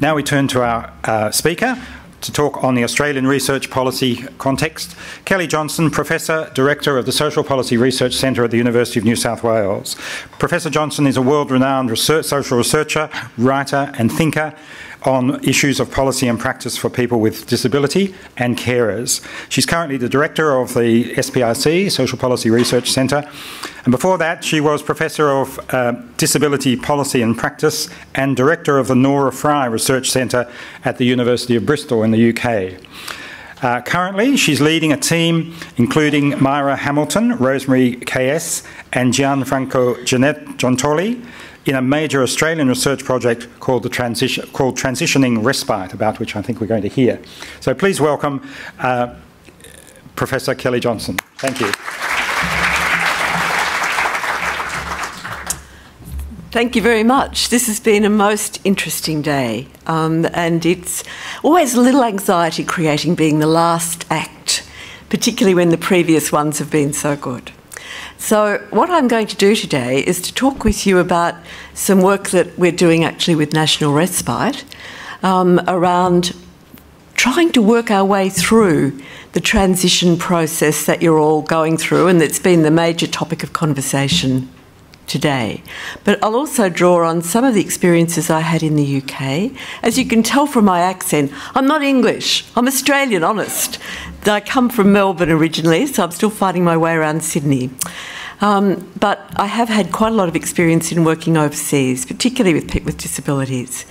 Now we turn to our uh, speaker to talk on the Australian research policy context. Kelley Johnson, Professor, Director of the Social Policy Research Centre at the University of New South Wales. Professor Johnson is a world renowned research, social researcher, writer, and thinker on issues of policy and practice for people with disability and carers. She's currently the director of the SPRC, Social Policy Research Centre, and before that, she was Professor of uh, Disability Policy and Practice and Director of the Norah Fry Research Centre at the University of Bristol in the UK. Uh, currently, she's leading a team including Myra Hamilton, Rosemary Kayess, and Gianfranco Giuntoli in a major Australian research project called, the Transition, called Transitioning Respite, about which I think we're going to hear. So please welcome uh, Professor Kelley Johnson. Thank you. Thank you very much. This has been a most interesting day, um, and it's always a little anxiety creating being the last act, particularly when the previous ones have been so good. So, what I'm going to do today is to talk with you about some work that we're doing actually with National Respite um, around trying to work our way through the transition process that you're all going through and that's been the major topic of conversation today. But I'll also draw on some of the experiences I had in the UK. As you can tell from my accent, I'm not English, I'm Australian, honest. I come from Melbourne originally, so I'm still finding my way around Sydney. Um, but I have had quite a lot of experience in working overseas, particularly with people with disabilities.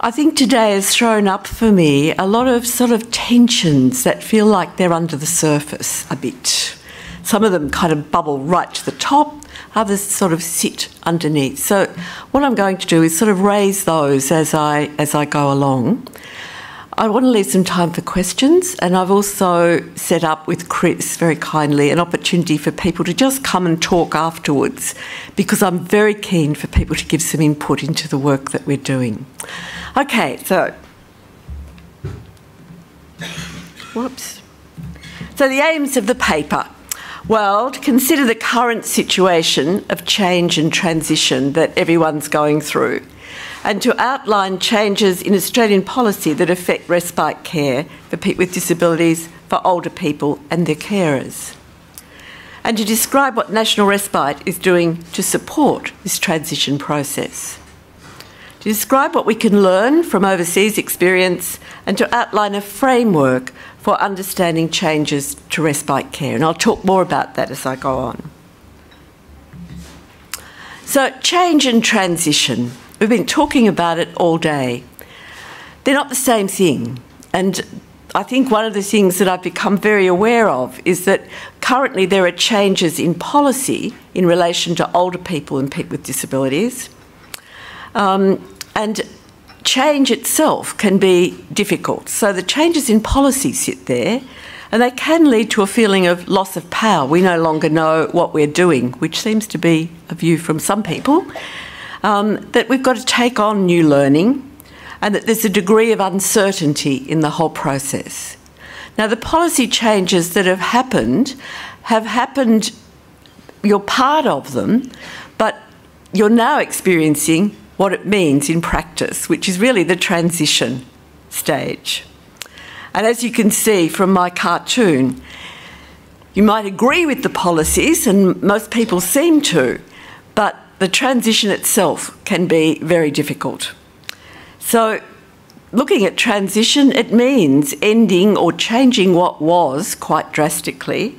I think today has thrown up for me a lot of sort of tensions that feel like they're under the surface a bit. Some of them kind of bubble right to the top, others sort of sit underneath. So what I'm going to do is sort of raise those as I as I go along. I want to leave some time for questions, and I've also set up with Chris very kindly an opportunity for people to just come and talk afterwards because I'm very keen for people to give some input into the work that we're doing. Okay, so. Whoops. So, the aims of the paper. Well, to consider the current situation of change and transition that everyone's going through and to outline changes in Australian policy that affect respite care for people with disabilities, for older people and their carers. And to describe what National Respite is doing to support this transition process. To describe what we can learn from overseas experience and to outline a framework for understanding changes to respite care. And I'll talk more about that as I go on. So, change and transition. We've been talking about it all day. They're not the same thing. And I think one of the things that I've become very aware of is that currently there are changes in policy in relation to older people and people with disabilities. Um, and change itself can be difficult. So the changes in policy sit there and they can lead to a feeling of loss of power. We no longer know what we're doing, which seems to be a view from some people um, that we've got to take on new learning and that there's a degree of uncertainty in the whole process. Now, the policy changes that have happened have happened, you're part of them, but you're now experiencing what it means in practice, which is really the transition stage. And as you can see from my cartoon, you might agree with the policies, and most people seem to, but the transition itself can be very difficult. So, looking at transition, it means ending or changing what was quite drastically.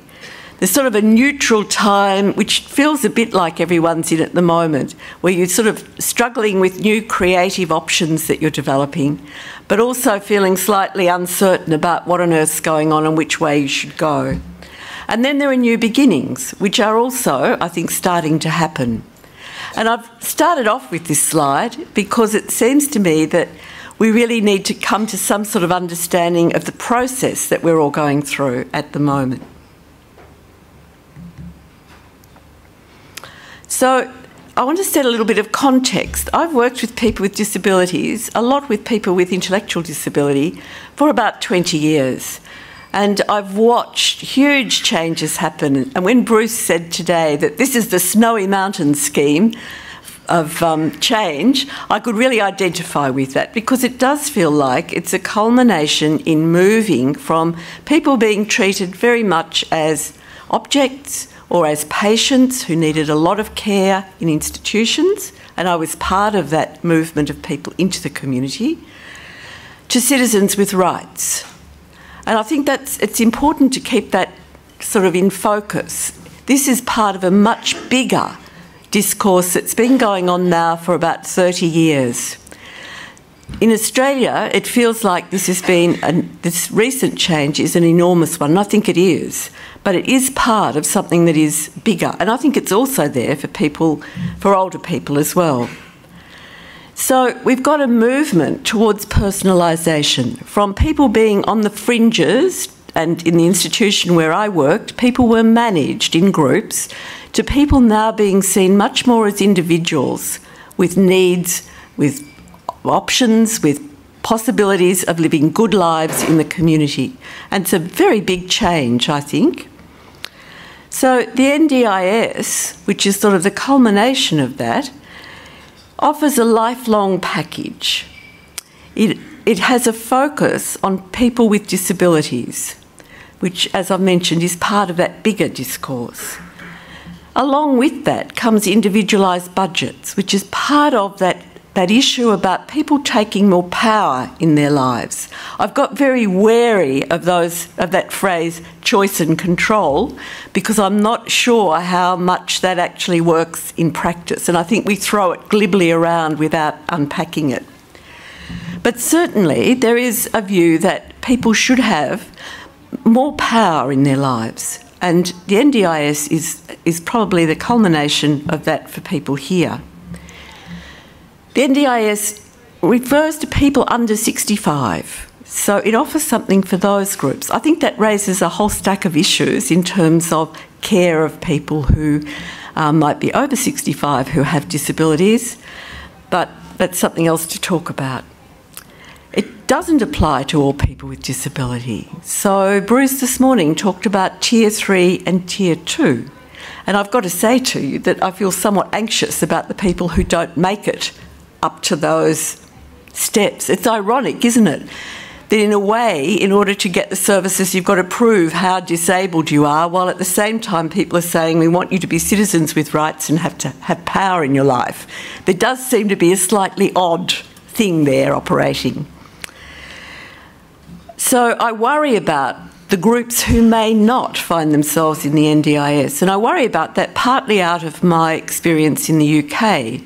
There's sort of a neutral time, which feels a bit like everyone's in at the moment, where you're sort of struggling with new creative options that you're developing, but also feeling slightly uncertain about what on earth's going on and which way you should go. And then there are new beginnings, which are also, I think, starting to happen. And I've started off with this slide because it seems to me that we really need to come to some sort of understanding of the process that we're all going through at the moment. So, I want to set a little bit of context. I've worked with people with disabilities, a lot with people with intellectual disability, for about 20 years. And I've watched huge changes happen. And when Bruce said today that this is the Snowy Mountain scheme, of um, change, I could really identify with that because it does feel like it's a culmination in moving from people being treated very much as objects or as patients who needed a lot of care in institutions, and I was part of that movement of people into the community, to citizens with rights. And I think that's it's important to keep that sort of in focus. This is part of a much bigger discourse that's been going on now for about 30 years. In Australia, it feels like this has been, this recent change is an enormous one, and I think it is, but it is part of something that is bigger, and I think it's also there for people, for older people as well. So we've got a movement towards personalisation from people being on the fringes, and in the institution where I worked, people were managed in groups to people now being seen much more as individuals with needs, with options, with possibilities of living good lives in the community. And it's a very big change, I think. So the NDIS, which is sort of the culmination of that, offers a lifelong package. It, it has a focus on people with disabilities, which, as I've mentioned, is part of that bigger discourse. Along with that comes individualised budgets, which is part of that, that issue about people taking more power in their lives. I've got very wary of those of that phrase choice and control because I'm not sure how much that actually works in practice and I think we throw it glibly around without unpacking it. But certainly there is a view that people should have more power in their lives and the NDIS is, is probably the culmination of that for people here. The NDIS refers to people under 65. So it offers something for those groups. I think that raises a whole stack of issues in terms of care of people who um, might be over 65 who have disabilities, but that's something else to talk about It doesn't apply to all people with disability. So, Bruce this morning talked about Tier 3 and Tier 2. And I've got to say to you that I feel somewhat anxious about the people who don't make it up to those steps. It's ironic, isn't it? That in a way, in order to get the services, you've got to prove how disabled you are, while at the same time, people are saying we want you to be citizens with rights and have to have power in your life. There does seem to be a slightly odd thing there operating. So I worry about the groups who may not find themselves in the NDIS, and I worry about that partly out of my experience in the UK,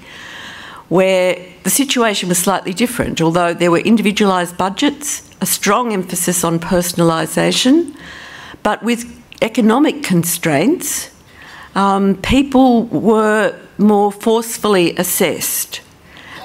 where the situation was slightly different, although there were individualised budgets, a strong emphasis on personalisation, but with economic constraints, um, people were more forcefully assessed.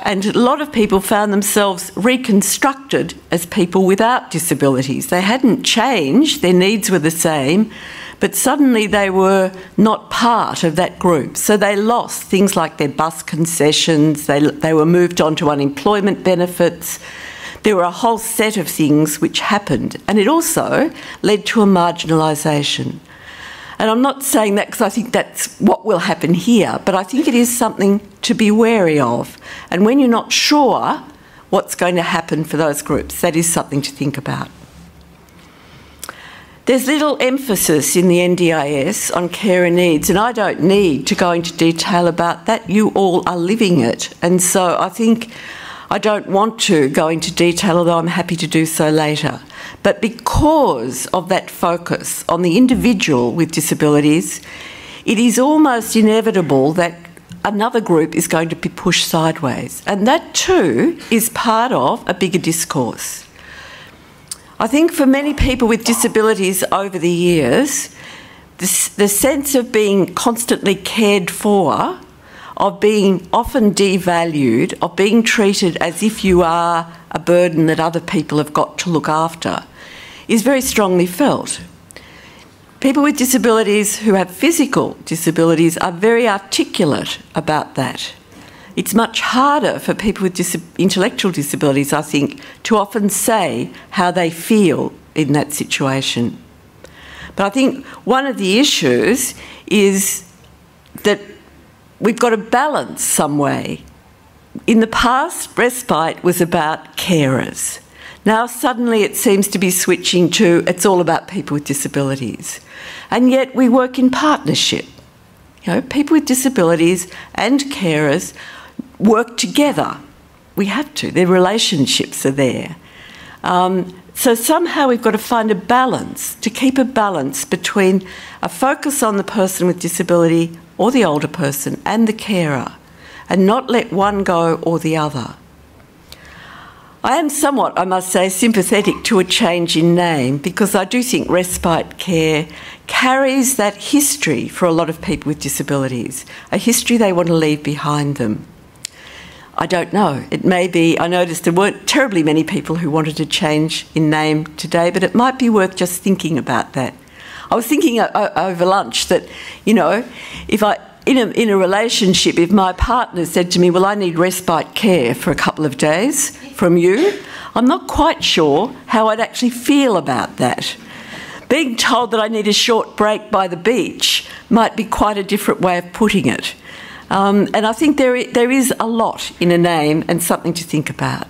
And a lot of people found themselves reconstructed as people without disabilities. They hadn't changed, their needs were the same, but suddenly they were not part of that group. So they lost things like their bus concessions, they, they were moved on to unemployment benefits. There were a whole set of things which happened, and it also led to a marginalisation. And I'm not saying that because I think that's what will happen here, but I think it is something to be wary of. And when you're not sure what's going to happen for those groups, that is something to think about. There's little emphasis in the NDIS on care and needs, and I don't need to go into detail about that. You all are living it. And so I think I don't want to go into detail, although I'm happy to do so later. But because of that focus on the individual with disabilities, it is almost inevitable that another group is going to be pushed sideways. And that too is part of a bigger discourse. I think for many people with disabilities over the years, the, sense of being constantly cared for of being often devalued, of being treated as if you are a burden that other people have got to look after, is very strongly felt. People with disabilities who have physical disabilities are very articulate about that. It's much harder for people with dis intellectual disabilities, I think, to often say how they feel in that situation. But I think one of the issues is that we've got to balance some way. In the past, respite was about carers. Now, suddenly it seems to be switching to it's all about people with disabilities. And yet we work in partnership. You know, people with disabilities and carers work together. We have to, their relationships are there. Um, so somehow we've got to find a balance, to keep a balance between a focus on the person with disability or the older person and the carer, and not let one go or the other. I am somewhat, I must say, sympathetic to a change in name because I do think respite care carries that history for a lot of people with disabilities, a history they want to leave behind them. I don't know. It may be, I noticed there weren't terribly many people who wanted to change in name today, but it might be worth just thinking about that. I was thinking over lunch that, you know, if I, in a, in a relationship, if my partner said to me, Well, I need respite care for a couple of days from you, I'm not quite sure how I'd actually feel about that. Being told that I need a short break by the beach might be quite a different way of putting it. Um, and I think there, there is a lot in a name and something to think about.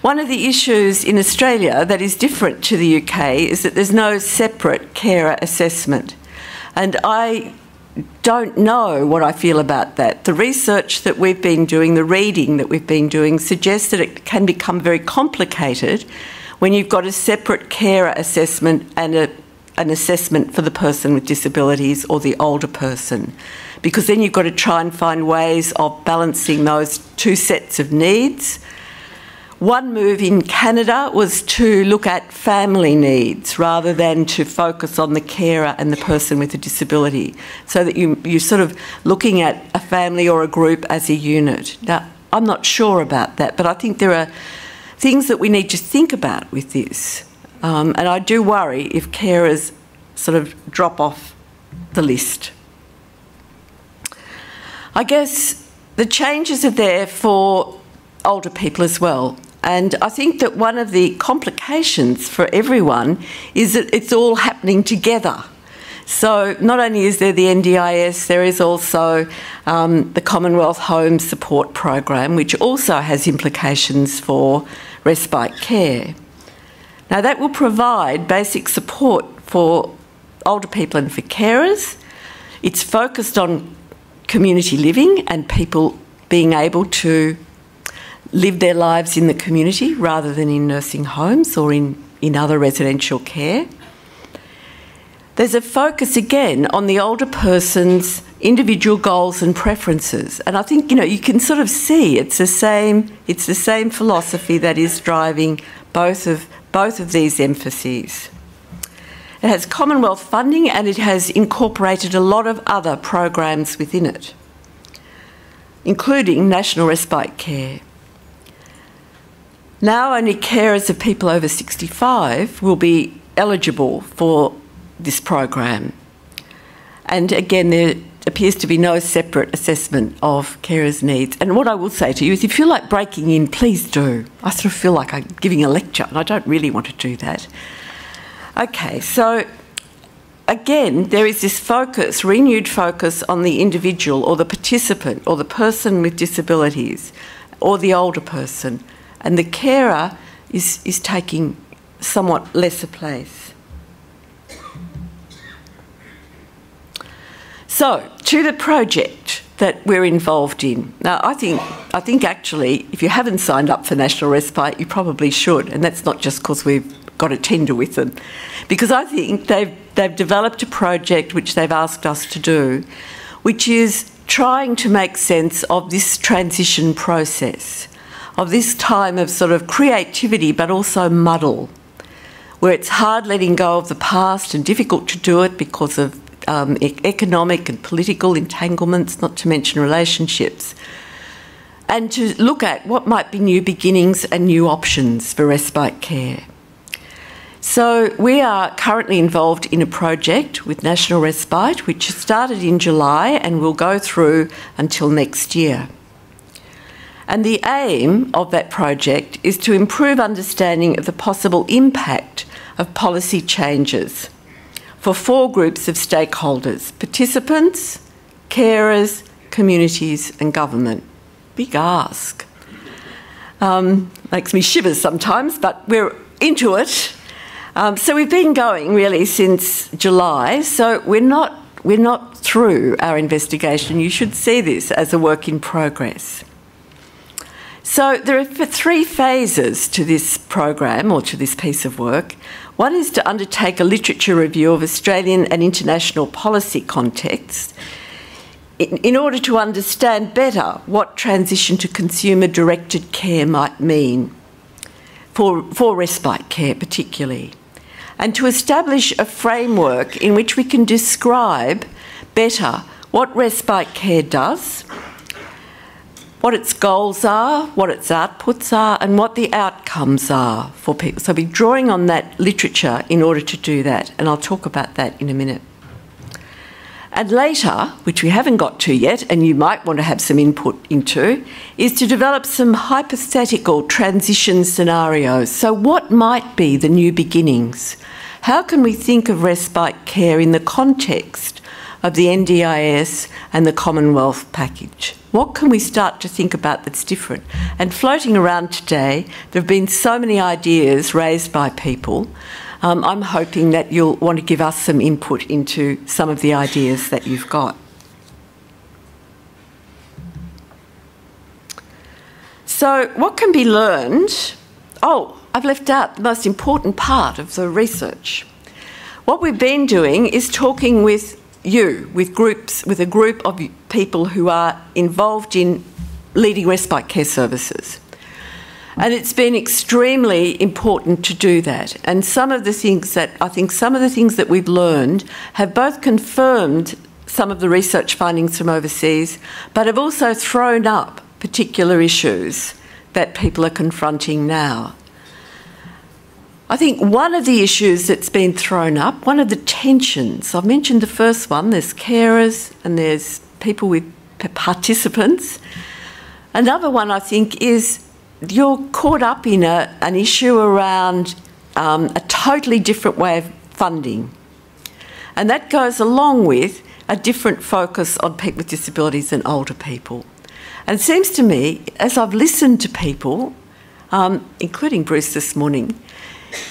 One of the issues in Australia that is different to the UK is that there's no separate carer assessment. And I don't know what I feel about that. The research that we've been doing, the reading that we've been doing, suggests that it can become very complicated when you've got a separate carer assessment and a, an assessment for the person with disabilities or the older person. Because then you've got to try and find ways of balancing those two sets of needs one move in Canada was to look at family needs rather than to focus on the carer and the person with a disability, so that you, you're sort of looking at a family or a group as a unit. Now, I'm not sure about that, but I think there are things that we need to think about with this. Um, and I do worry if carers sort of drop off the list. I guess the changes are there for older people as well. And I think that one of the complications for everyone is that it's all happening together. So not only is there the NDIS, there is also um, the Commonwealth Home Support Program, which also has implications for respite care. Now that will provide basic support for older people and for carers. It's focused on community living and people being able to live their lives in the community rather than in nursing homes or in, in other residential care. There's a focus again on the older person's individual goals and preferences. And I think, you know, you can sort of see it's the same, it's the same philosophy that is driving both of, both of these emphases. It has Commonwealth funding and it has incorporated a lot of other programs within it, including National Respite Care. Now only carers of people over 65 will be eligible for this program. And again, there appears to be no separate assessment of carers' needs. And what I will say to you is if you feel like breaking in, please do. I sort of feel like I'm giving a lecture, and I don't really want to do that. Okay, so again, there is this focus, renewed focus on the individual or the participant or the person with disabilities or the older person and the carer is, is taking somewhat lesser place. So, to the project that we're involved in. Now, I think, I think actually, if you haven't signed up for National Respite, you probably should, and that's not just because we've got a tender with them, because I think they've, they've developed a project which they've asked us to do, which is trying to make sense of this transition process of this time of sort of creativity but also muddle, where it's hard letting go of the past and difficult to do it because of um, e economic and political entanglements, not to mention relationships, and to look at what might be new beginnings and new options for respite care. So, we are currently involved in a project with National Respite, which started in July and will go through until next year. And the aim of that project is to improve understanding of the possible impact of policy changes for four groups of stakeholders participants, carers, communities, and government. Big ask. Um, makes me shivers sometimes, but we're into it. Um, so we've been going really since July, so we're not, we're not through our investigation. You should see this as a work in progress. So there are three phases to this program or to this piece of work. One is to undertake a literature review of Australian and international policy context in, in order to understand better what transition to consumer directed care might mean for, for respite care, particularly, and to establish a framework in which we can describe better what respite care does what its goals are, what its outputs are, and what the outcomes are for people. So I'll be drawing on that literature in order to do that, and I'll talk about that in a minute. And later, which we haven't got to yet, and you might want to have some input into, is to develop some hypothetical transition scenarios. So, what might be the new beginnings? How can we think of respite care in the context of the NDIS and the Commonwealth package? What can we start to think about that's different? And floating around today, there have been so many ideas raised by people. Um, I'm hoping that you'll want to give us some input into some of the ideas that you've got. So, what can be learned? Oh, I've left out the most important part of the research. What we've been doing is talking with you with groups with a group of people who are involved in leading respite care services. And it's been extremely important to do that. And some of the things that I think some of the things that we've learned have both confirmed some of the research findings from overseas, but have also thrown up particular issues that people are confronting now. I think one of the issues that's been thrown up, one of the tensions, I've mentioned the first one there's carers and there's people with participants. Another one, I think, is you're caught up in a, an issue around um, a totally different way of funding. And that goes along with a different focus on people with disabilities and older people. And it seems to me, as I've listened to people, um, including Bruce this morning,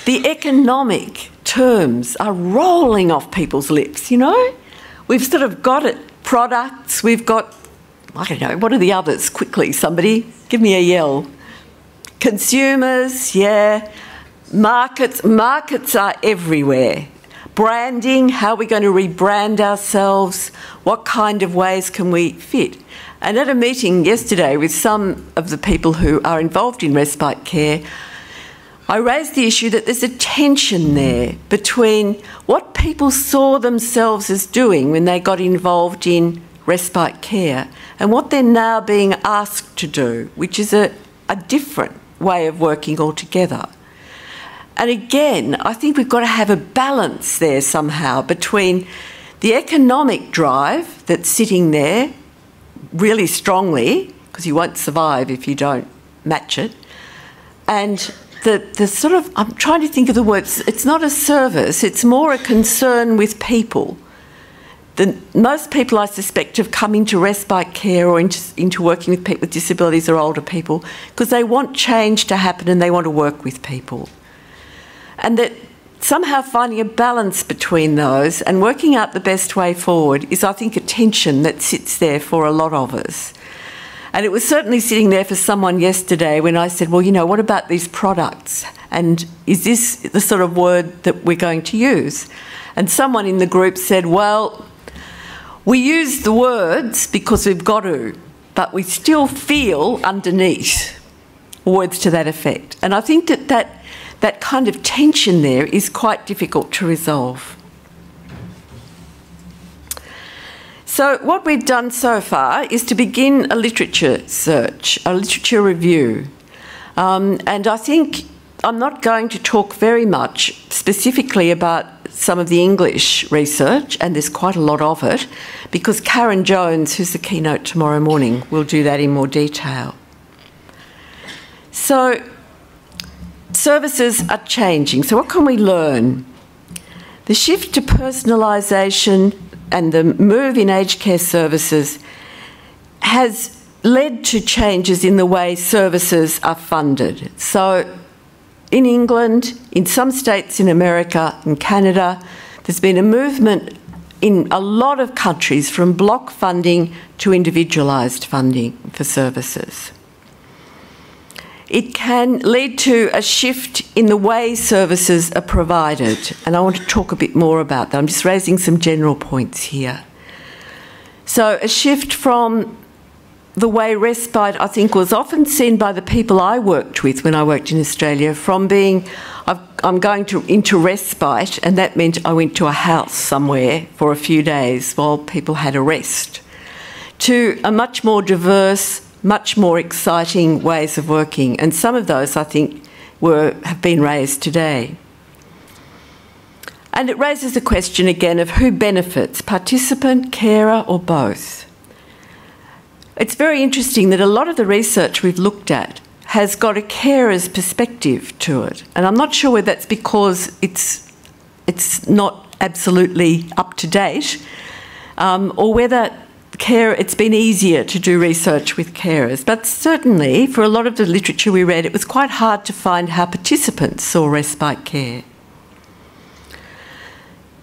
the economic terms are rolling off people's lips, you know? We've sort of got it. Products, we've got, I don't know, what are the others? Quickly, somebody, give me a yell. Consumers, yeah. Markets, markets are everywhere. Branding, how are we going to rebrand ourselves? What kind of ways can we fit? And at a meeting yesterday with some of the people who are involved in respite care, I raised the issue that there's a tension there between what people saw themselves as doing when they got involved in respite care and what they're now being asked to do, which is a, a different way of working altogether. And again, I think we've got to have a balance there somehow between the economic drive that's sitting there really strongly, because you won't survive if you don't match it, and the, the sort of, I'm trying to think of the words, it's not a service, it's more a concern with people. The, most people, I suspect, have come into respite care or into, into working with people with disabilities or older people because they want change to happen and they want to work with people. And that somehow finding a balance between those and working out the best way forward is, I think, a tension that sits there for a lot of us. And it was certainly sitting there for someone yesterday when I said, well, you know, what about these products? And is this the sort of word that we're going to use? And someone in the group said, well, we use the words because we've got to, but we still feel underneath words to that effect. And I think that that, that kind of tension there is quite difficult to resolve. So, what we've done so far is to begin a literature search, a literature review. Um, and I think I'm not going to talk very much specifically about some of the English research, and there's quite a lot of it, because Karen Jones, who's the keynote tomorrow morning, will do that in more detail. So, services are changing. So, what can we learn? The shift to personalisation and the move in aged care services has led to changes in the way services are funded. So, in England, in some states in America, in Canada, there's been a movement in a lot of countries from block funding to individualised funding for services. It can lead to a shift in the way services are provided, and I want to talk a bit more about that. I'm just raising some general points here. So, a shift from the way respite, I think, was often seen by the people I worked with when I worked in Australia from being, i am going to, into respite, and that meant I went to a house somewhere for a few days while people had a rest, to a much more diverse, much more exciting ways of working. And some of those, I think, were, have been raised today. And it raises the question again of who benefits, participant, carer, or both. It's very interesting that a lot of the research we've looked at has got a carer's perspective to it. And I'm not sure whether that's because it's, it's not absolutely up to date um, or whether care it's been easier to do research with carers but certainly for a lot of the literature we read it was quite hard to find how participants saw respite care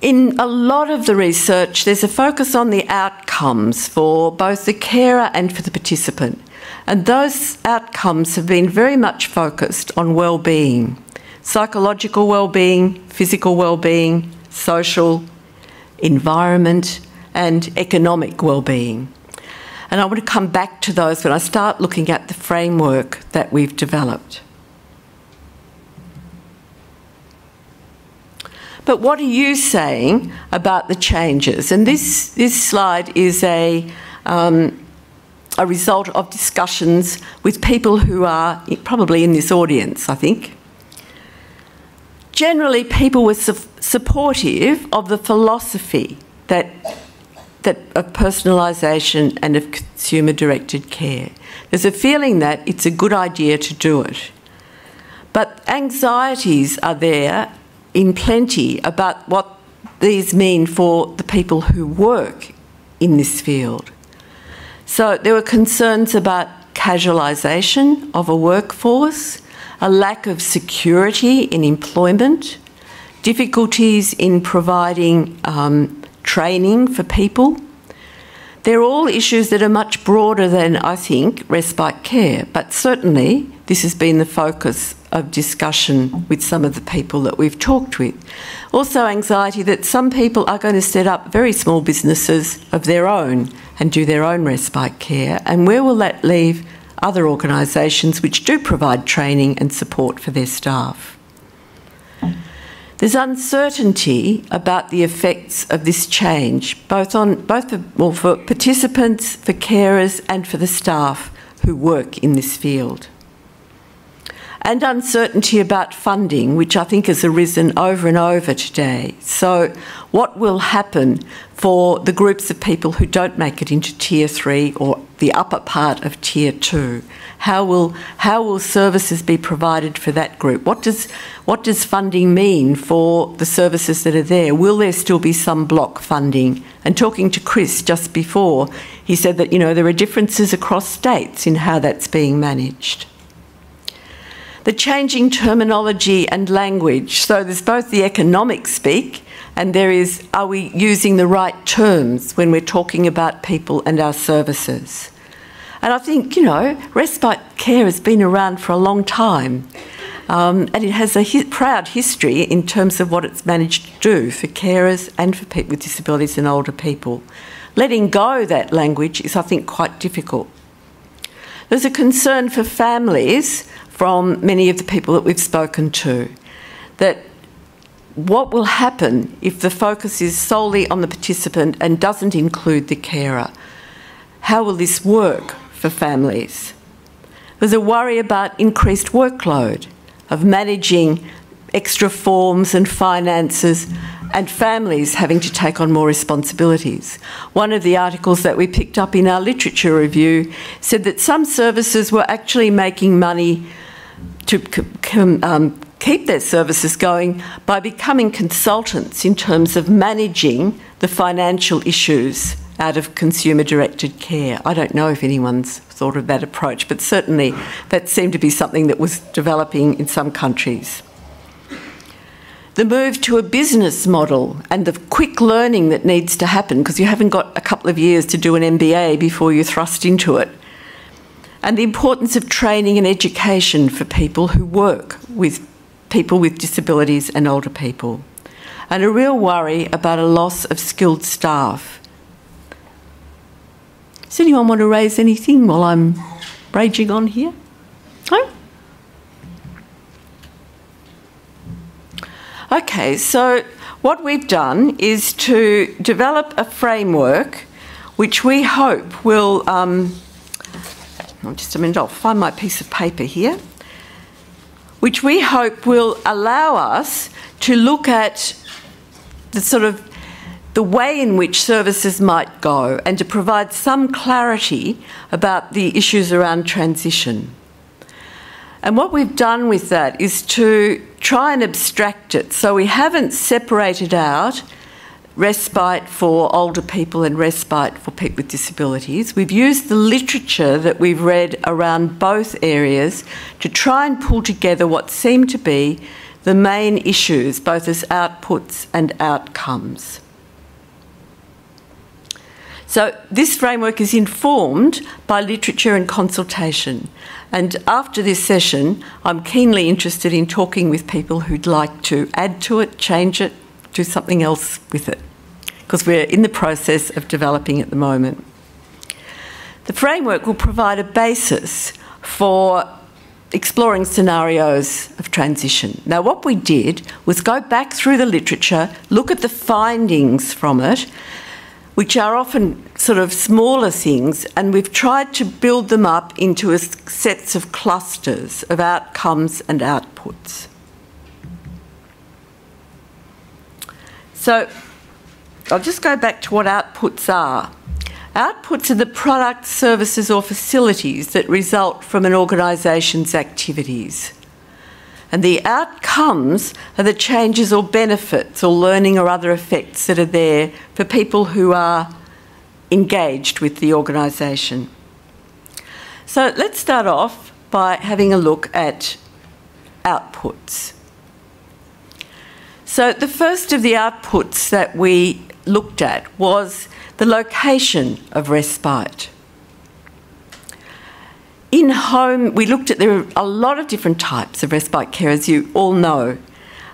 in a lot of the research, there's a focus on the outcomes for both the carer and for the participant. And those outcomes have been very much focused on well-being, psychological well-being, physical well-being, social, environment, and economic well-being. And I want to come back to those when I start looking at the framework that we've developed. But what are you saying about the changes? And this, this slide is a, um, a result of discussions with people who are probably in this audience, I think. Generally, people were su supportive of the philosophy that, that of personalisation and of consumer directed care. There's a feeling that it's a good idea to do it. But anxieties are there in plenty about what these mean for the people who work in this field. So there were concerns about casualisation of a workforce, a lack of security in employment, difficulties in providing um, training for people. They're all issues that are much broader than, I think, respite care, but certainly this has been the focus of discussion with some of the people that we've talked with. Also, anxiety that some people are going to set up very small businesses of their own and do their own respite care, and where will that leave other organisations which do provide training and support for their staff? There's uncertainty about the effects of this change, both on both for, well, for participants, for carers, and for the staff who work in this field and uncertainty about funding, which I think has arisen over and over today. So, what will happen for the groups of people who don't make it into Tier 3 or the upper part of Tier 2? How will, how will services be provided for that group? What does, what does funding mean for the services that are there? Will there still be some block funding? And talking to Chris just before, he said that, you know, there are differences across states in how that's being managed the changing terminology and language. So there's both the economic speak and there is are we using the right terms when we're talking about people and our services? And I think, you know, respite care has been around for a long time. Um, and it has a hi proud history in terms of what it's managed to do for carers and for people with disabilities and older people. Letting go that language is, I think, quite difficult. There's a concern for families from many of the people that we've spoken to that what will happen if the focus is solely on the participant and doesn't include the carer? How will this work for families? There's a worry about increased workload, of managing extra forms and finances, and families having to take on more responsibilities. One of the articles that we picked up in our literature review said that some services were actually making money to um, keep their services going by becoming consultants in terms of managing the financial issues out of consumer directed care. I don't know if anyone's thought of that approach, but certainly that seemed to be something that was developing in some countries. The move to a business model and the quick learning that needs to happen because you haven't got a couple of years to do an MBA before you're thrust into it. And the importance of training and education for people who work with people with disabilities and older people. And a real worry about a loss of skilled staff does anyone want to raise anything while I'm raging on here? No? Okay, so what we've done is to develop a framework which we hope will. Um, just a minute, I'll find my piece of paper here. Which we hope will allow us to look at the sort of the way in which services might go and to provide some clarity about the issues around transition. And what we've done with that is to try and abstract it. So we haven't separated out respite for older people and respite for people with disabilities. We've used the literature that we've read around both areas to try and pull together what seem to be the main issues, both as outputs and outcomes. So, this framework is informed by literature and consultation. And after this session, I'm keenly interested in talking with people who'd like to add to it, change it, do something else with it, because we're in the process of developing at the moment. The framework will provide a basis for exploring scenarios of transition. Now, what we did was go back through the literature, look at the findings from it, which are often sort of smaller things, and we've tried to build them up into sets of clusters of outcomes and outputs. So I'll just go back to what outputs are. Outputs are the products, services, or facilities that result from an organisation's activities. And the outcomes are the changes or benefits or learning or other effects that are there for people who are engaged with the organisation. So let's start off by having a look at outputs. So the first of the outputs that we looked at was the location of respite in home, we looked at there are a lot of different types of respite care, as you all know,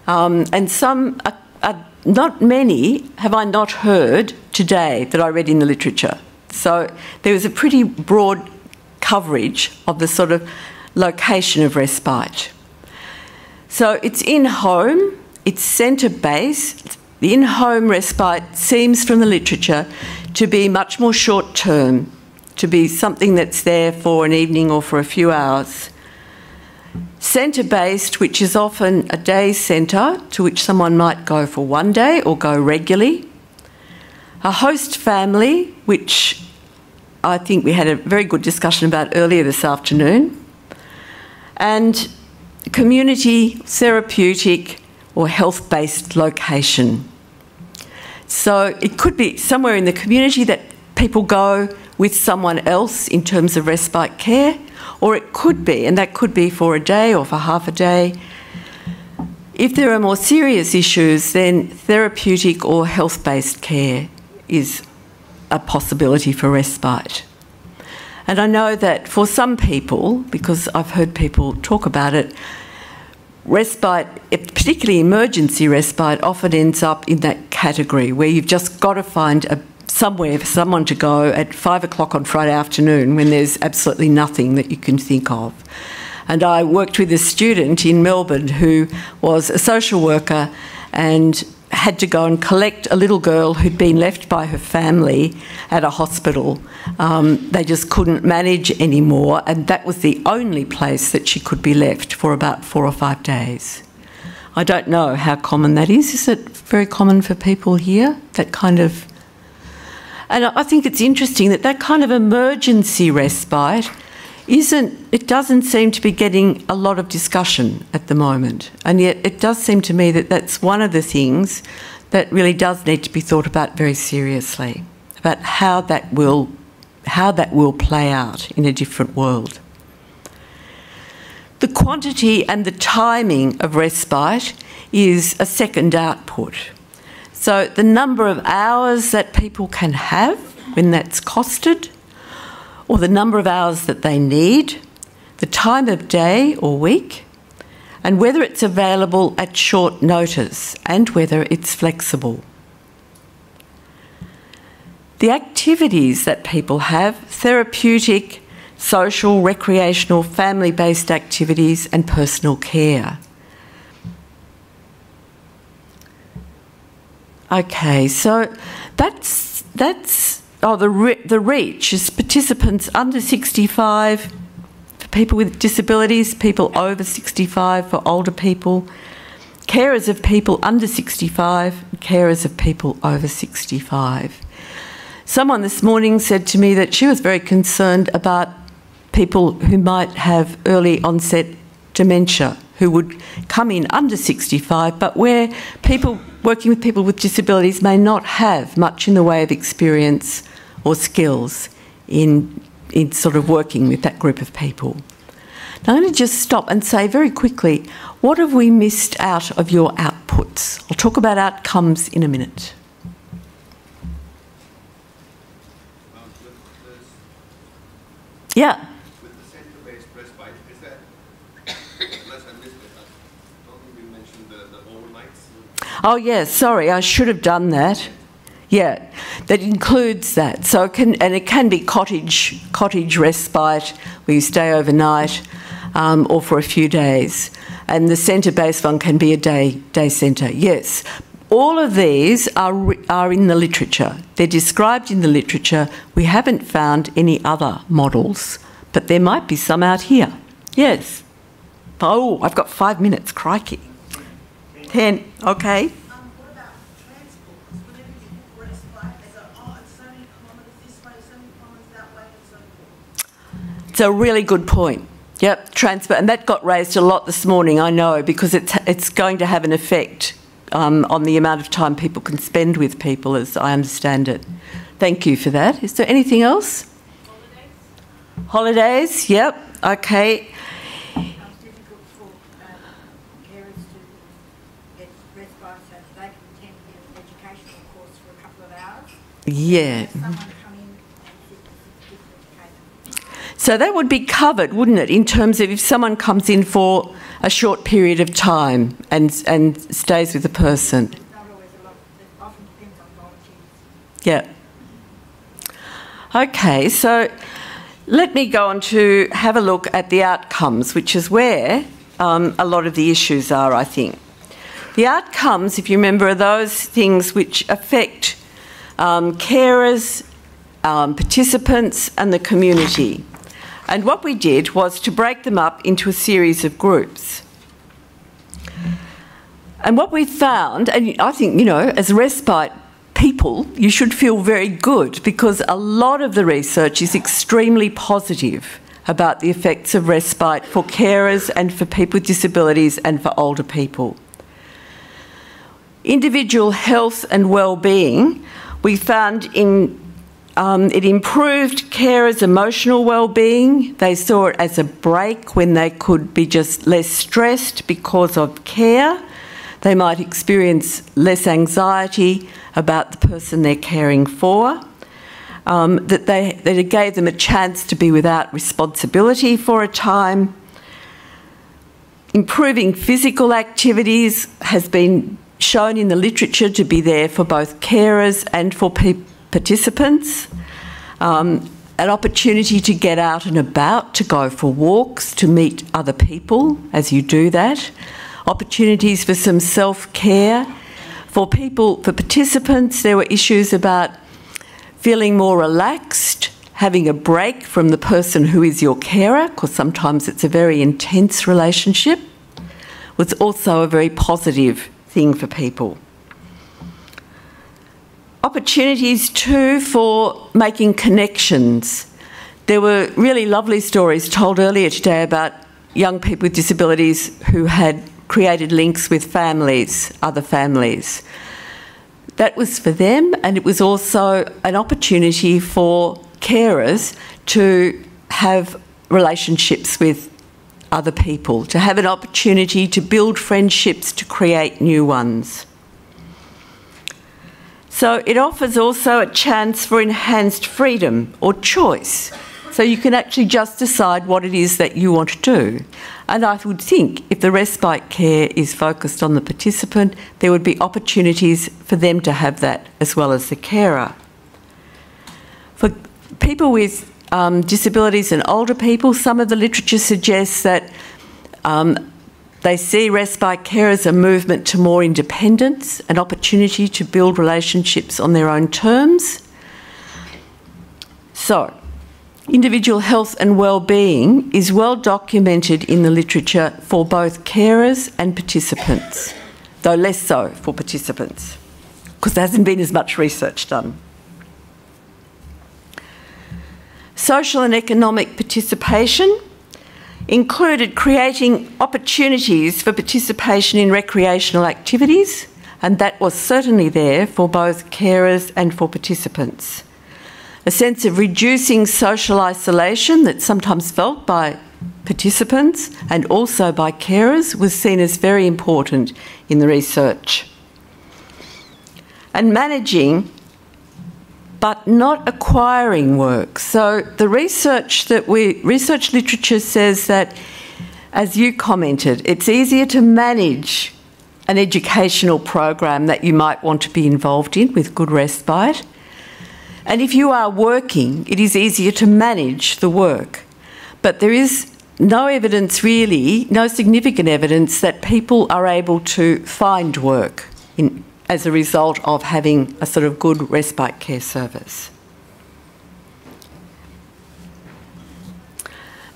um, and some, are, are, not many, have I not heard today that I read in the literature. So there was a pretty broad coverage of the sort of location of respite. So it's in home, it's centre based. The in home respite seems from the literature to be much more short term to be something that's there for an evening or for a few hours. Centre based, which is often a day centre to which someone might go for one day or go regularly. A host family, which I think we had a very good discussion about earlier this afternoon. And community, therapeutic, or health based location. So it could be somewhere in the community that people go with someone else in terms of respite care, or it could be, and that could be for a day or for half a day. If there are more serious issues, then therapeutic or health based care is a possibility for respite. And I know that for some people, because I've heard people talk about it, respite, particularly emergency respite, often ends up in that category where you've just got to find a somewhere for someone to go at five o'clock on Friday afternoon when there's absolutely nothing that you can think of. And I worked with a student in Melbourne who was a social worker and had to go and collect a little girl who'd been left by her family at a hospital. Um, they just couldn't manage anymore, and that was the only place that she could be left for about four or five days. I don't know how common that is. Is it very common for people here? That kind of and I think it's interesting that that kind of emergency respite isn't, it doesn't seem to be getting a lot of discussion at the moment. And yet it does seem to me that that's one of the things that really does need to be thought about very seriously. about how that will, how that will play out in a different world. The quantity and the timing of respite is a second output. So the number of hours that people can have when that's costed, or the number of hours that they need, the time of day or week, and whether it's available at short notice and whether it's flexible. The activities that people have, therapeutic, social, recreational, family based activities, and personal care. Okay, so that's that's oh the the reach is participants under 65 for people with disabilities, people over 65 for older people, carers of people under 65, carers of people over 65. Someone this morning said to me that she was very concerned about people who might have early onset dementia who would come in under 65, but where people working with people with disabilities may not have much in the way of experience or skills in, in sort of working with that group of people. Now, I'm going to just stop and say very quickly what have we missed out of your outputs? I'll talk about outcomes in a minute. Yeah. Oh, yes, sorry, I should have done that. Yeah, that includes that. So it can, and it can be cottage cottage respite where you stay overnight um, or for a few days. And the centre-based one can be a day day centre. Yes, all of these are are in the literature. They're described in the literature. We haven't found any other models, but there might be some out here. Yes. Oh, I've got five minutes. Crikey. Ten. Okay. It's a really good point. Yep, transport, and that got raised a lot this morning. I know because it's it's going to have an effect um, on the amount of time people can spend with people, as I understand it. Thank you for that. Is there anything else? Holidays. Holidays. Yep. Okay. Yeah. So that would be covered, wouldn't it, in terms of if someone comes in for a short period of time and, and stays with the person? Yeah. Okay, so let me go on to have a look at the outcomes, which is where um, a lot of the issues are, I think. The outcomes, if you remember, are those things which affect um, carers, um, participants, and the community. And what we did was to break them up into a series of groups. And what we found, and I think, you know, as respite people, you should feel very good because a lot of the research is extremely positive about the effects of respite for carers and for people with disabilities and for older people. Individual health and well-being we found in um, it improved carers' emotional well-being. They saw it as a break when they could be just less stressed because of care. They might experience less anxiety about the person they're caring for. Um, that, they, that it gave them a chance to be without responsibility for a time. Improving physical activities has been shown in the literature to be there for both carers and for participants. Um, an opportunity to get out and about, to go for walks, to meet other people as you do that. Opportunities for some self care. For people, for participants, there were issues about feeling more relaxed, having a break from the person who is your carer, because sometimes it's a very intense relationship, was also a very positive thing for people. Opportunities too for making connections. There were really lovely stories told earlier today about young people with disabilities who had created links with families, other families. That was for them, and it was also an opportunity for carers to have relationships with other people, to have an opportunity to build friendships, to create new ones. So it offers also a chance for enhanced freedom or choice. So you can actually just decide what it is that you want to do. And I would think if the respite care is focused on the participant, there would be opportunities for them to have that as well as the carer. For people with um, disabilities and older people, some of the literature suggests that um, they see respite care as a movement to more independence, an opportunity to build relationships on their own terms. So, individual health and well-being is well documented in the literature for both carers and participants, though less so for participants, because there hasn't been as much research done. Social and economic participation included creating opportunities for participation in recreational activities, and that was certainly there for both carers and for participants. A sense of reducing social isolation that's sometimes felt by participants and also by carers was seen as very important in the research. And managing but not acquiring work. So the research that we research literature says that, as you commented, it's easier to manage an educational program that you might want to be involved in with good respite. And if you are working, it is easier to manage the work. But there is no evidence really, no significant evidence that people are able to find work in, as a result of having a sort of good respite care service.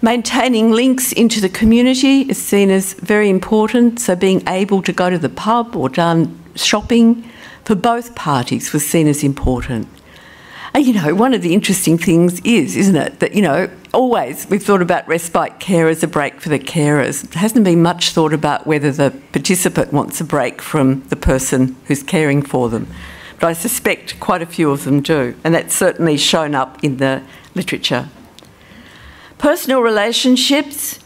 Maintaining links into the community is seen as very important, so being able to go to the pub or done shopping for both parties was seen as important. And you know, one of the interesting things is, isn't it, that you know, always we've thought about respite care as a break for the carers. It hasn't been much thought about whether the participant wants a break from the person who's caring for them. But I suspect quite a few of them do, and that's certainly shown up in the literature. Personal relationships.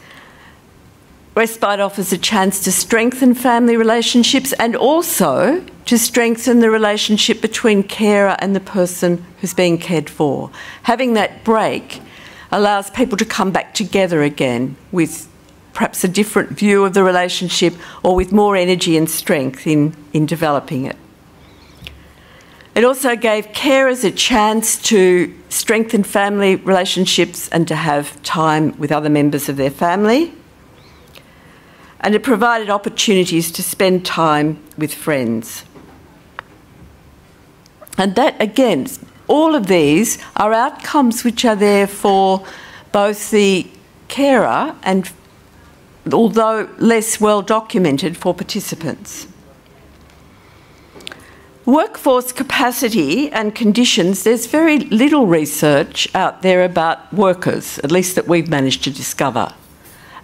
Respite offers a chance to strengthen family relationships and also to strengthen the relationship between carer and the person who's being cared for. Having that break allows people to come back together again with perhaps a different view of the relationship or with more energy and strength in, in developing it. It also gave carers a chance to strengthen family relationships and to have time with other members of their family. And it provided opportunities to spend time with friends. And that, again, all of these are outcomes which are there for both the carer and, although less well documented, for participants. Workforce capacity and conditions, there's very little research out there about workers, at least that we've managed to discover.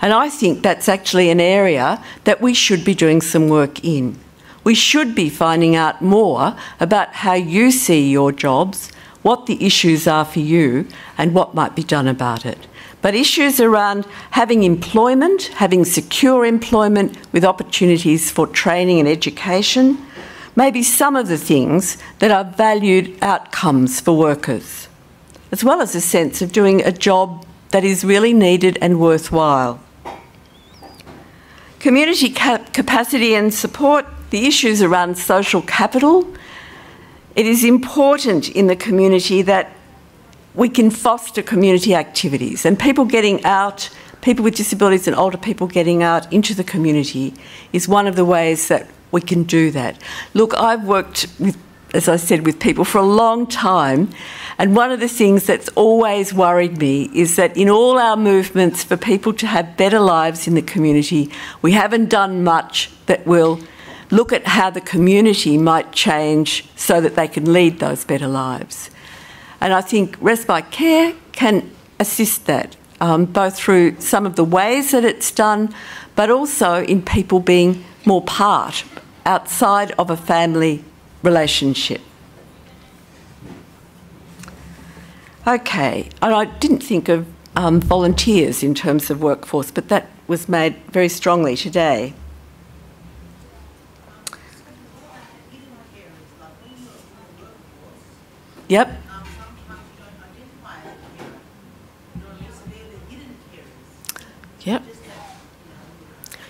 And I think that's actually an area that we should be doing some work in. We should be finding out more about how you see your jobs, what the issues are for you, and what might be done about it. But issues around having employment, having secure employment with opportunities for training and education, may be some of the things that are valued outcomes for workers, as well as a sense of doing a job that is really needed and worthwhile. Community cap capacity and support the issues around social capital. It is important in the community that we can foster community activities and people getting out, people with disabilities and older people getting out into the community is one of the ways that we can do that. Look, I've worked with, as I said, with people for a long time, and one of the things that's always worried me is that in all our movements for people to have better lives in the community, we haven't done much that will look at how the community might change so that they can lead those better lives. And I think respite care can assist that, um, both through some of the ways that it's done, but also in people being more part outside of a family relationship. Okay, and I didn't think of um, volunteers in terms of workforce, but that was made very strongly today. Yep. Yep.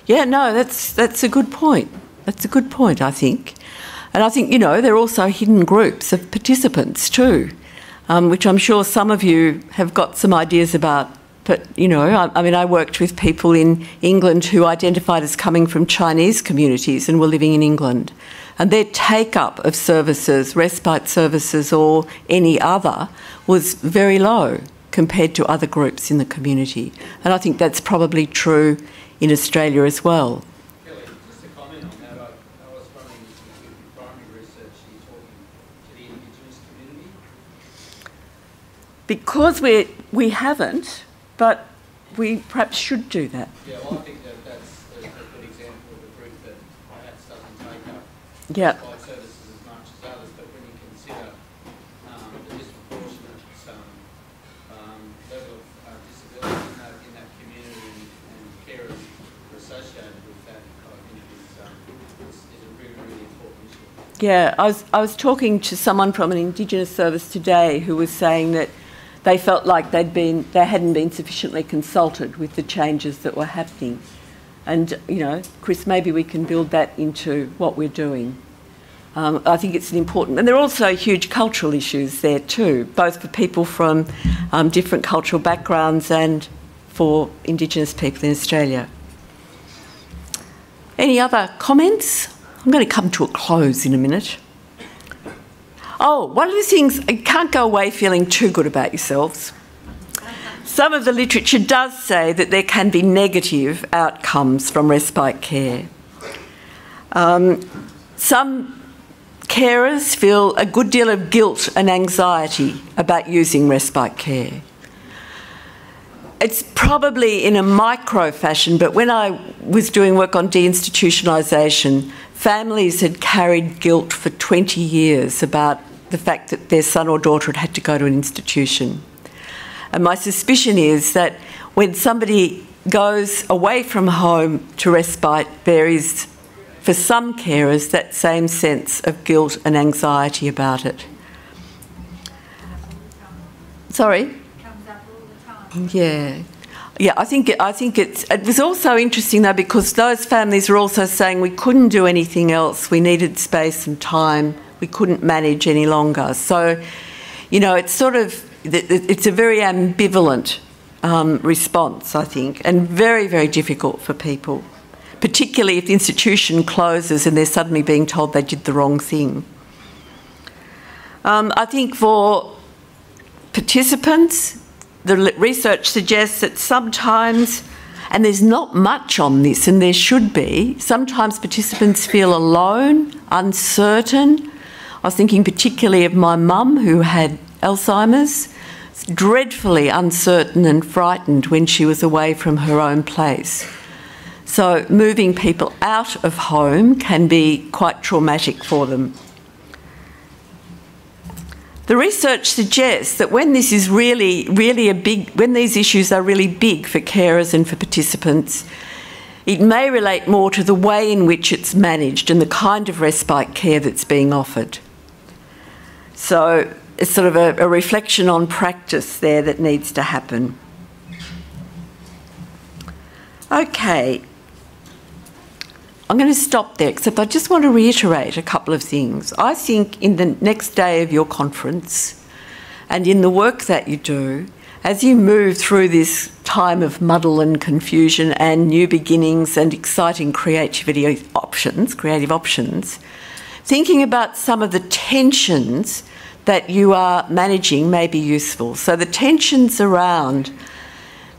Yeah, no, that's that's a good point. That's a good point, I think. And I think, you know, there are also hidden groups of participants too, um, which I'm sure some of you have got some ideas about. But, you know, I, I, mean, I worked with people in England who identified as coming from Chinese communities and were living in England. And their take up of services, respite services, or any other, was very low compared to other groups in the community. And I think that's probably true in Australia as well. Because we we haven't, but we perhaps should do that. Yeah, well, I think that that's a, good example of a group that perhaps doesn't take up yeah. services as much as others, but when you consider um, the disproportionate um, um, level of uh, disability in that, in that community and, and carers associated with that, I think is, um, is, is a really, really important issue. Yeah, I was, I was talking to someone from an Indigenous service today who was saying that they felt like they'd been, they hadn't been sufficiently consulted with the changes that were happening. And, you know, Chris, maybe we can build that into what we're doing. Um, I think it's an important, and there are also huge cultural issues there too, both for people from um, different cultural backgrounds and for Indigenous people in Australia. Any other comments? I'm going to come to a close in a minute. Oh, one of the things, you can't go away feeling too good about yourselves. Some of the literature does say that there can be negative outcomes from respite care. Um, some carers feel a good deal of guilt and anxiety about using respite care. It's probably in a micro fashion, but when I was doing work on deinstitutionalisation, families had carried guilt for 20 years about the fact that their son or daughter had had to go to an institution. And my suspicion is that when somebody goes away from home to respite, there is, for some carers, that same sense of guilt and anxiety about it. Sorry? Yeah. Yeah, I think I think it's it was also interesting though because those families were also saying we couldn't do anything else. We needed space and time we couldn't manage any longer. So, you know, it's sort of it's a very ambivalent um, response, I think, and very very difficult for people, particularly if the institution closes and they're suddenly being told they did the wrong thing. Um, I think for participants, the research suggests that sometimes and there's not much on this, and there should be. Sometimes participants feel alone, uncertain, I was thinking particularly of my mum who had Alzheimer's, dreadfully uncertain and frightened when she was away from her own place. So, moving people out of home can be quite traumatic for them. The research suggests that when this is really, really a big, when these issues are really big for carers and for participants, it may relate more to the way in which it's managed and the kind of respite care that's being offered. So it's sort of a, a reflection on practice there that needs to happen. Okay, I'm going to stop there, except I just want to reiterate a couple of things. I think in the next day of your conference and in the work that you do, as you move through this time of muddle and confusion and new beginnings and exciting creativity options, creative options, thinking about some of the tensions that you are managing may be useful. So the tensions around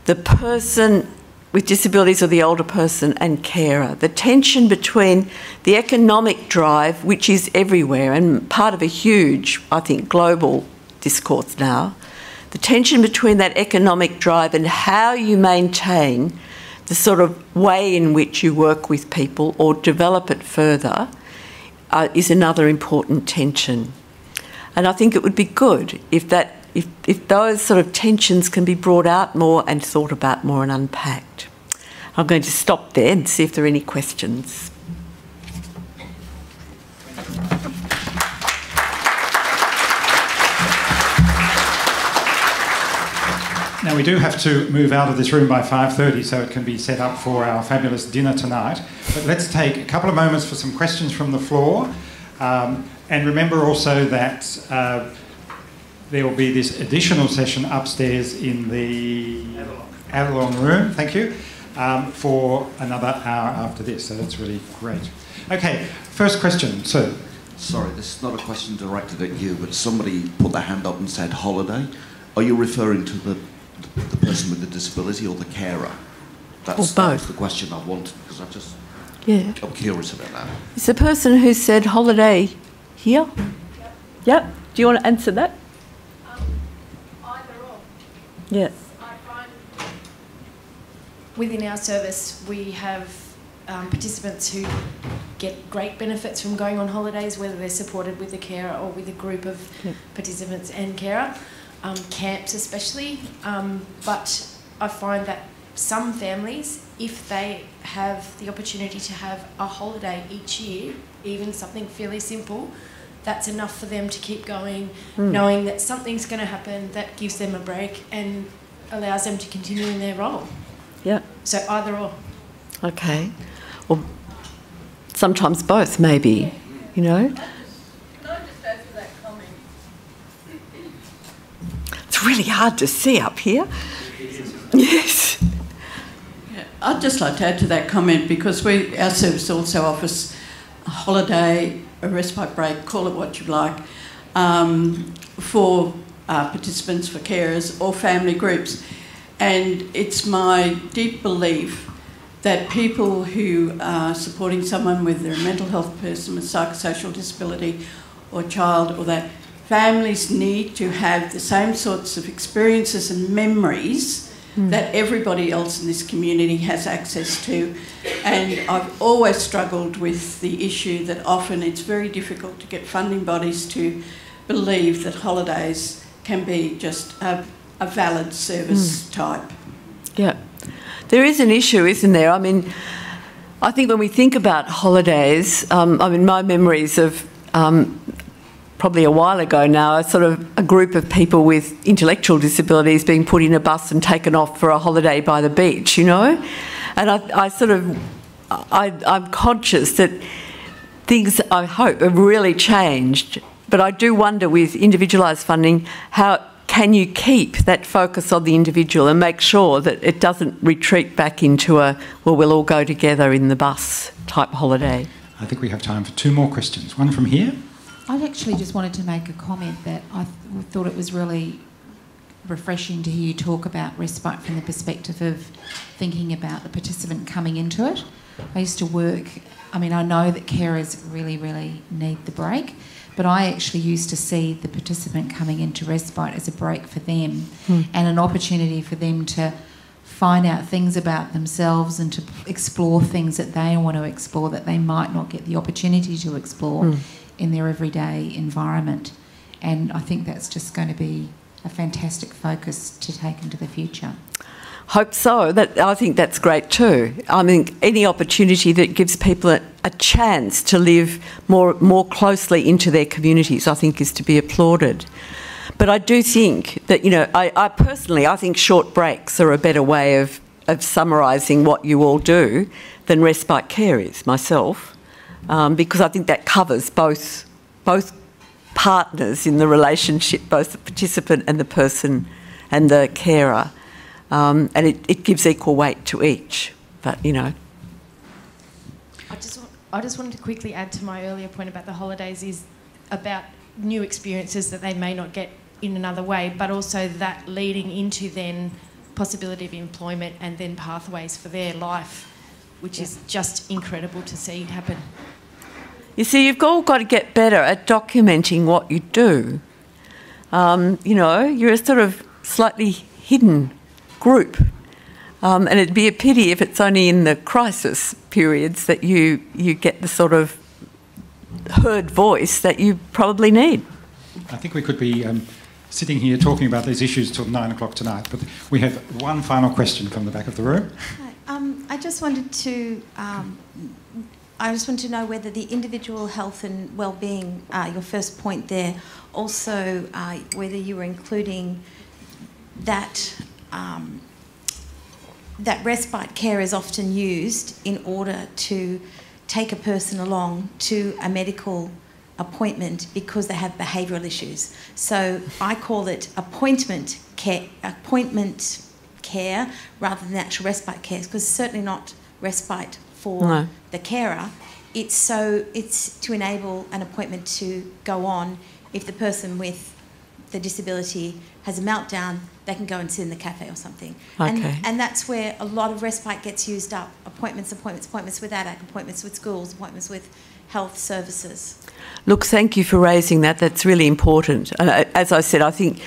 the person with disabilities or the older person and carer, the tension between the economic drive, which is everywhere and part of a huge, I think, global discourse now, the tension between that economic drive and how you maintain the sort of way in which you work with people or develop it further uh, is another important tension. And I think it would be good if that if, if those sort of tensions can be brought out more and thought about more and unpacked. I'm going to stop there and see if there are any questions. Now we do have to move out of this room by 5:30 so it can be set up for our fabulous dinner tonight. But let's take a couple of moments for some questions from the floor. Um, and remember also that uh, there will be this additional session upstairs in the Avalon room, thank you, um, for another hour after this. So that's really great. Okay, first question, sir. Sorry, this is not a question directed at you, but somebody put their hand up and said holiday. Are you referring to the, the person with the disability or the carer? That's, Or both. that's the question I wanted because I'm just, Yeah. I'm curious about that. It's the person who said holiday here? Yep. Do you want to answer that? Either or. I find within our service we have um, participants who get great benefits from going on holidays, whether they're supported with a carer or with a group of Yep. participants and carer, um, camps especially. Um, but I find that some families, if they have the opportunity to have a holiday each year, even something fairly simple, that's enough for them to keep going, hmm. knowing that something's going to happen that gives them a break and allows them to continue in their role. Yeah. So either or. Okay. Or sometimes both, maybe. You know. Can just add that comment? It's really hard to see up here. Yes. Yeah, I'd just like to add to that comment because we, our service also offers a holiday, a respite break, call it what you like, um, for uh, participants, for carers or family groups. And it's my deep belief that people who are supporting someone with a mental health person with psychosocial disability or child or that families need to have the same sorts of experiences and memories that everybody else in this community has access to. And I've always struggled with the issue that often it's very difficult to get funding bodies to believe that holidays can be just a, a valid service type. Yeah. There is an issue, isn't there? I mean, I think when we think about holidays, um, I mean, my memories of um, probably a while ago now, a sort of a group of people with intellectual disabilities being put in a bus and taken off for a holiday by the beach, you know? And I, I sort of, I, I'm conscious that things, I hope, have really changed. But I do wonder with individualised funding, how can you keep that focus on the individual and make sure that it doesn't retreat back into a, well, we'll all go together in the bus type holiday? I think we have time for two more questions. One from here. I actually just wanted to make a comment that I th- thought it was really refreshing to hear you talk about respite from the perspective of thinking about the participant coming into it. I used to work, I mean, I know that carers really, really need the break, but I actually used to see the participant coming into respite as a break for them hmm. and an opportunity for them to find out things about themselves and to explore things that they want to explore that they might not get the opportunity to explore hmm. In their everyday environment. And I think that's just going to be a fantastic focus to take into the future. Hope so. That I think that's great too. I mean, any opportunity that gives people a, a chance to live more more closely into their communities, I think, is to be applauded. But I do think that you know, I, I personally, I think short breaks are a better way of of summarising what you all do than respite care is myself, um, because I think that covers both both partners in the relationship, both the participant and the person and the carer. Um, and it, it gives equal weight to each. But, you know, I just, I just wanted to quickly add to my earlier point about the holidays is about new experiences that they may not get in another way, but also that leading into then possibility of employment and then pathways for their life, which is just incredible to see happen. You see, you've all got to get better at documenting what you do. Um, you know, you're a sort of slightly hidden group. Um, and it'd be a pity if it's only in the crisis periods that you, you get the sort of heard voice that you probably need. I think we could be um, sitting here talking about these issues till nine o'clock tonight, but we have one final question from the back of the room. Hi, Um, I just wanted to, um, I just want to know whether the individual health and well-being, uh, your first point there, also uh, whether you were including that um, that respite care is often used in order to take a person along to a medical appointment because they have behavioural issues. So I call it appointment care, appointment care rather than actual respite care because it's certainly not respite for No. the carer. It's so it's to enable an appointment to go on if the person with the disability has a meltdown, they can go and sit in the cafe or something. Okay. And, and that's where a lot of respite gets used up. Appointments, appointments, appointments with ADAC, appointments with schools, appointments with health services. Look, thank you for raising that. That's really important. And as I said, I think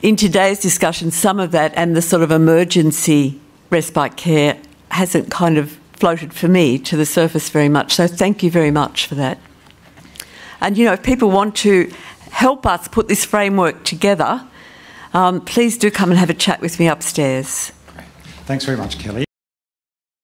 in today's discussion, some of that and the sort of emergency respite care hasn't kind of floated for me to the surface very much. So thank you very much for that. And you know, if people want to help us put this framework together, um, please do come and have a chat with me upstairs. Thanks very much, Kelley.